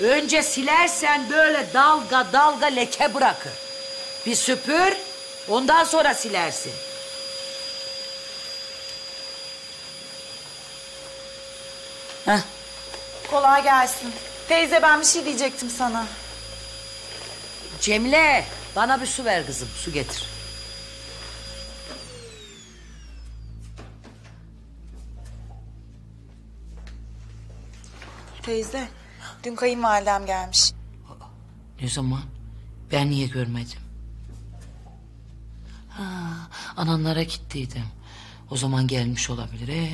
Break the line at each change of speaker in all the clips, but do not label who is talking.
Önce silersen böyle dalga dalga leke bırakır. Bir süpür, ondan sonra silersin. Heh,
Kolay gelsin. Teyze ben bir şey diyecektim sana.
Cemile, bana bir su ver kızım, su getir.
Teyze, dün kayınvalidem gelmiş.
Ne zaman? Ben niye görmedim? Ha, ananlara gittiydim. O zaman gelmiş olabilir. Ee?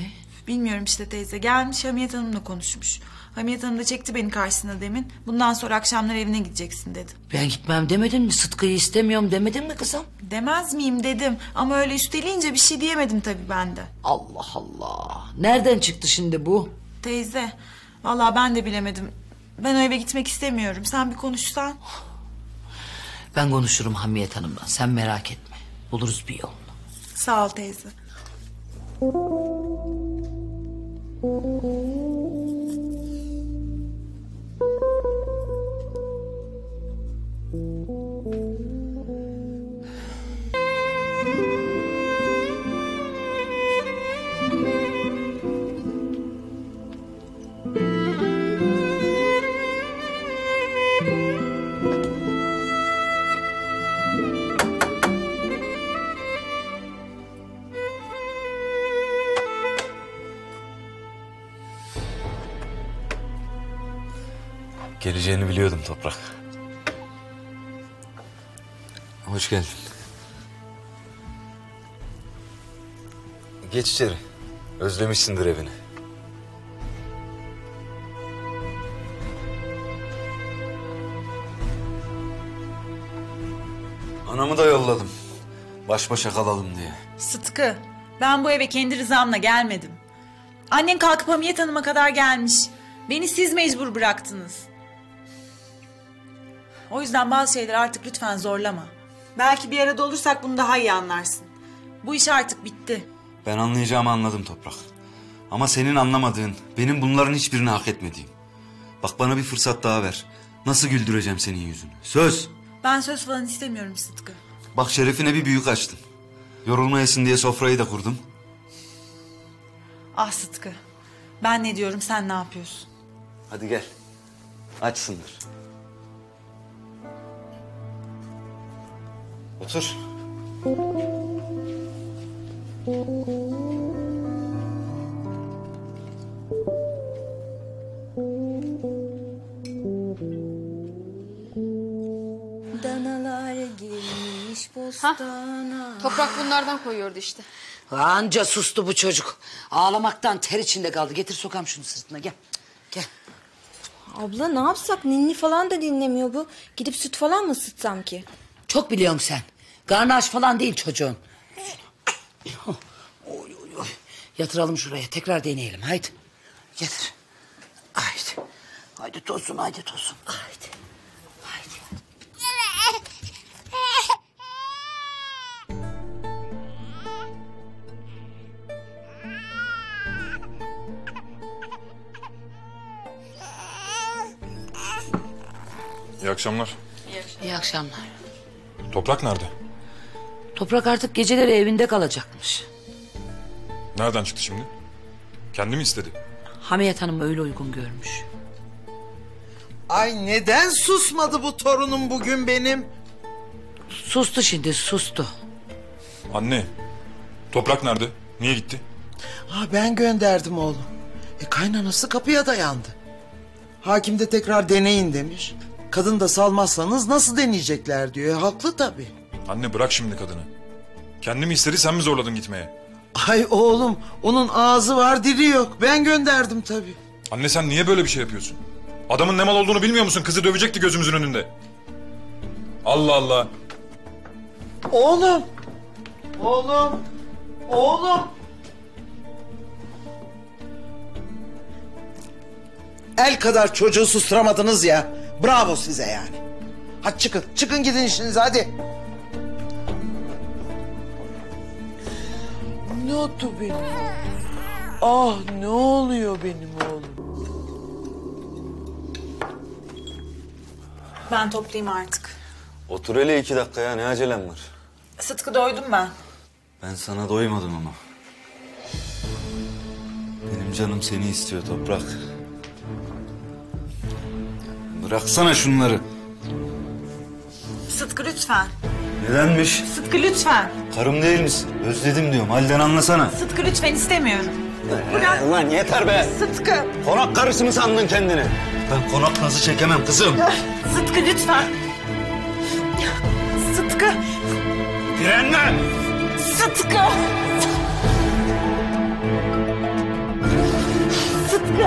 Bilmiyorum işte teyze. Gelmiş Hamiyet Hanım'la konuşmuş. Hamiyet Hanım da çekti beni karşısına demin. Bundan sonra akşamlar evine gideceksin dedi.
Ben gitmem demedin mi? Sıtkı'yı istemiyorum demedin mi kızım?
Demez miyim dedim. Ama öyle üsteleyince bir şey diyemedim tabii ben de.
Allah Allah. Nereden çıktı şimdi bu?
Teyze, vallahi ben de bilemedim. Ben o eve gitmek istemiyorum. Sen bir konuşsan.
Ben konuşurum Hamiyet Hanım'la. Sen merak etme. Buluruz bir yolunu.
Sağ ol teyze.
Geleceğini biliyordum Toprak. Hoş geldin. Geç içeri. Özlemişsindir evini. Anamı da yolladım. Baş başa kalalım diye.
Sıtkı, ben bu eve kendi rızamla gelmedim. Annen kalkıp Hamiyet Hanım'a kadar gelmiş. Beni siz mecbur bıraktınız. O yüzden bazı şeyleri artık lütfen zorlama. Belki bir arada olursak bunu daha iyi anlarsın. Bu iş artık bitti.
Ben anlayacağımı anladım Toprak. Ama senin anlamadığın, benim bunların hiçbirini hak etmediğim. Bak bana bir fırsat daha ver. Nasıl güldüreceğim senin yüzünü? Söz.
Ben söz falan istemiyorum Sıtkı.
Bak şerefine bir büyük açtım. Yorulmayasın diye sofrayı da kurdum.
Ah Sıtkı. Ben ne diyorum sen ne yapıyorsun?
Hadi gel. Açsındır. Otur.
Danalar girmiş bostana.
Toprak bunlardan koyuyordu işte.
Anca sustu bu çocuk. Ağlamaktan ter içinde kaldı. Getir sokam şunu sırtına gel. Gel.
Abla ne yapsak ninni falan da dinlemiyor bu. Gidip süt falan mı sıtsam ki?
Çok biliyorsun sen. Karnı aç falan değil çocuğun. Oy, oy, oy. Yatıralım şuraya. Tekrar deneyelim. Haydi. Getir. Haydi. Haydi tosun, haydi tosun. Haydi. Haydi.
İyi akşamlar.
İyi akşamlar.
Toprak nerede?
Toprak artık geceleri evinde kalacakmış.
Nereden çıktı şimdi? Kendi mi istedi?
Hamiyet Hanım öyle uygun görmüş.
Ay neden susmadı bu torunum bugün benim?
Sustu şimdi, sustu.
Anne. Toprak nerede? Niye gitti?
Ha ben gönderdim oğlum. E kaynanası kapıya dayandı. Hakim de tekrar deneyin demiş. Kadın da salmazsanız nasıl deneyecekler diyor. E, haklı tabii.
Anne bırak şimdi kadını. Kendi mi istedi sen mi zorladın gitmeye?
Ay oğlum onun ağzı var dili yok. Ben gönderdim tabii.
Anne sen niye böyle bir şey yapıyorsun? Adamın ne mal olduğunu bilmiyor musun? Kızı dövecekti gözümüzün önünde. Allah Allah.
Oğlum. Oğlum. Oğlum. El kadar çocuğu susturamadınız ya. Bravo size yani. Hadi çıkın. Çıkın gidin işinize hadi. Ne oldu benim? Ah ne oluyor benim oğlum?
Ben toplayayım artık.
Otur hele iki dakika ya ne acelem var.
Sıtkı doydum ben.
Ben sana doymadım ama. Benim canım seni istiyor toprak. Bıraksana şunları.
Sıtkı lütfen.
Nedenmiş?
Sıtkı lütfen.
Karım değil misin? Özledim diyorum. Halden anlasana.
Sıtkı lütfen istemiyorum.
Ee, lan yeter be.
Sıtkı.
Konak karısı mı sandın kendini? Ben konak nazı çekemem kızım.
Sıtkı lütfen. Sıtkı.
Direnme.
Sıtkı. Sıtkı.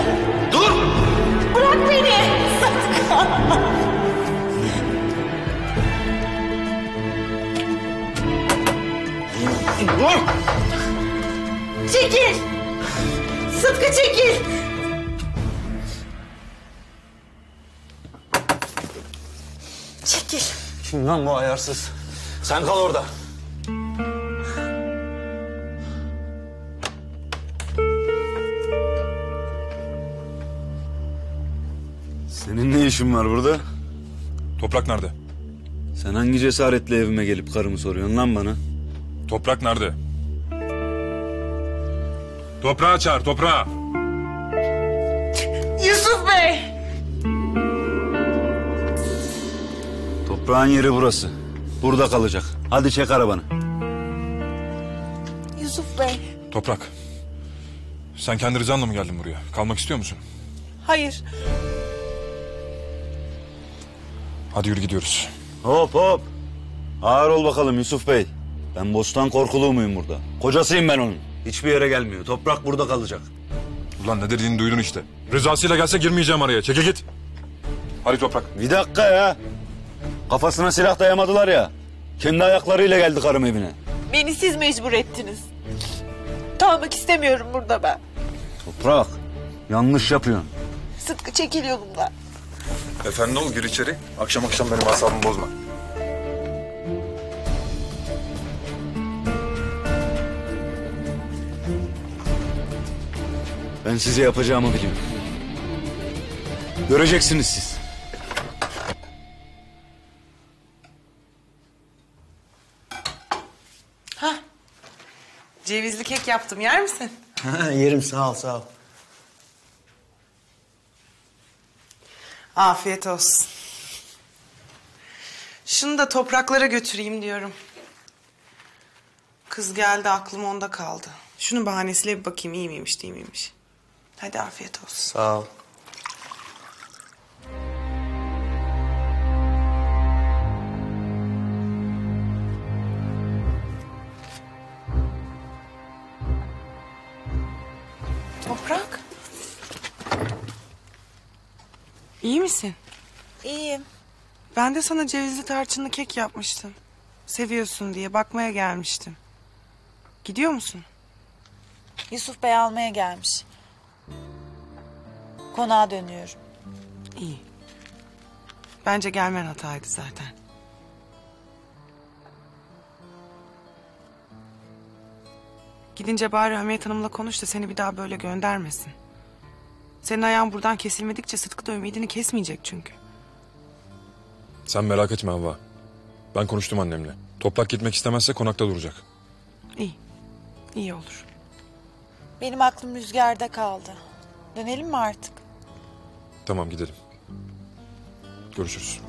Dur.
Çekil. Sıtkı çekil. Çekil.
Kim lan bu ayarsız? Sen kal orada. Senin ne işin var burada?
Toprak nerede?
Sen hangi cesaretle evime gelip karımı soruyorsun lan bana?
Toprak nerede? Toprağı çağır, toprağı.
Yusuf Bey.
Toprağın yeri burası. Burada kalacak. Hadi çek arabanı.
Yusuf Bey.
Toprak. Sen kendi rızanla mı geldin buraya? Kalmak istiyor musun?
Hayır.
Hadi yürü gidiyoruz.
Hop hop. Ağır ol bakalım Yusuf Bey. Ben bostan korkuluğu muyum burada? Kocasıyım ben onun. Hiçbir yere gelmiyor. Toprak burada kalacak.
Ulan ne dediğini duydun işte. Rızasıyla gelse girmeyeceğim araya. Çeke git. Hadi toprak.
Bir dakika ya. Kafasına silah dayamadılar ya. Kendi ayaklarıyla geldi karım evine.
Beni siz mecbur ettiniz. Kalmak istemiyorum burada ben.
Toprak. Yanlış yapıyorsun.
Sıtkı çekil yolumdan.
Efendi ol gir içeri. Akşam akşam benim asabımı bozma.
Ben size yapacağımı biliyorum. Göreceksiniz siz.
Cevizli kek yaptım. Yer misin?
Yerim sağ ol sağ ol.
Afiyet olsun. Şunu da topraklara götüreyim diyorum. Kız geldi aklım onda kaldı. Şunun bahanesiyle bir bakayım iyi miymiş değil miymiş. Hadi afiyet olsun.
Sağ ol.
Toprak. İyi misin?
İyiyim.
Ben de sana cevizli tarçınlı kek yapmıştım. Seviyorsun diye bakmaya gelmiştim. Gidiyor musun?
Yusuf Bey almaya gelmiş. Konağa dönüyorum.
İyi. Bence gelmen hataydı zaten. Gidince bari Hamiyet Hanım'la konuş da seni bir daha böyle göndermesin. Senin ayağın buradan kesilmedikçe Sıtkı da ümidini kesmeyecek çünkü.
Sen merak etme Havva. Ben konuştum annemle. Toprak gitmek istemezse konakta duracak.
İyi. İyi olur.
Benim aklım rüzgarda kaldı. Dönelim mi artık?
Tamam gidelim. Görüşürüz.